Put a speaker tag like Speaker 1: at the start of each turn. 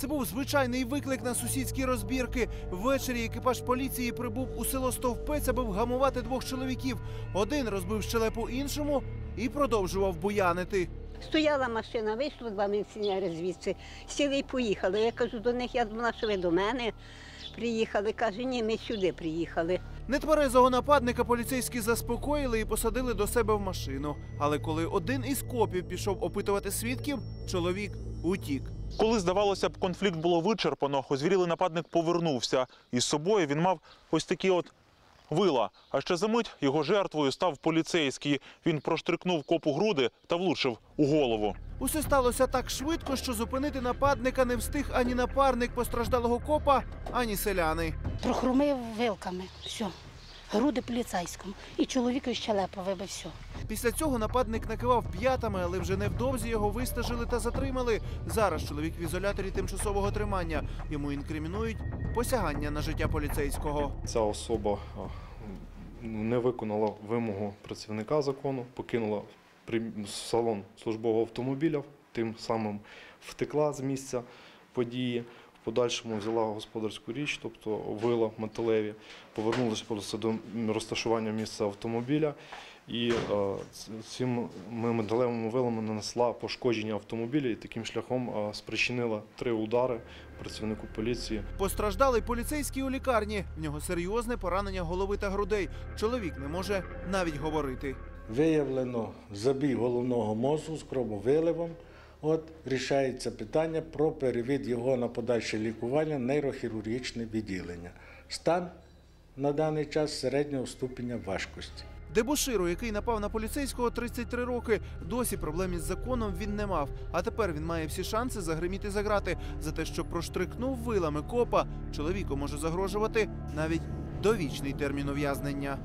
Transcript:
Speaker 1: Це був звичайний виклик на сусідські розбірки. Ввечері екіпаж поліції прибув у село Стовпець, аби вгамувати двох чоловіків. Один розбив щелепу іншому і продовжував буянити.
Speaker 2: Стояла машина, вийшло два міліціонери звідси, сіли і поїхали. Я кажу до них, я думала, що ви до мене приїхали. Каже, ні, ми сюди приїхали.
Speaker 1: Нетверезого нападника поліцейські заспокоїли і посадили до себе в машину. Але коли один із копів пішов опитувати свідків, чоловік утік.
Speaker 3: Коли здавалося б, конфлікт було вичерпано, озвірілий нападник повернувся. Із собою він мав ось такі от вила. А ще за мить його жертвою став поліцейський. Він проштрикнув копу груди та влучив у голову.
Speaker 1: Усе сталося так швидко, що зупинити нападника не встиг ані напарник постраждалого копа, ані селяни.
Speaker 4: Прохрумив вилками. Все. Груди поліцейському. І чоловікові щелепа вибив все.
Speaker 1: Після цього нападник накивав п'ятами, але вже невдовзі його вистежили та затримали. Зараз чоловік в ізоляторі тимчасового тримання. Йому інкримінують посягання на життя поліцейського.
Speaker 5: Ця особа не виконала вимогу працівника закону, покинула салон службового автомобіля, тим самим втекла з місця події. В подальшому взяла господарську річ, тобто вила металеві, повернулася просто до розташування місця автомобіля і е, цими металевими вилами нанесла пошкодження автомобіля і таким шляхом е, спричинила три удари працівнику поліції.
Speaker 1: Постраждалий поліцейський у лікарні. В нього серйозне поранення голови та грудей. Чоловік не може навіть говорити.
Speaker 6: Виявлено забій головного мозку з крововиливом. От рішається питання про перевід його на подальше лікування нейрохірургічне відділення. Стан на даний час середнього ступеня важкості.
Speaker 1: Дебоширу, який напав на поліцейського 33 роки, досі проблем із законом він не мав. А тепер він має всі шанси загриміти за грати за те, що проштрикнув вилами копа. Чоловіку може загрожувати навіть довічний термін ув'язнення.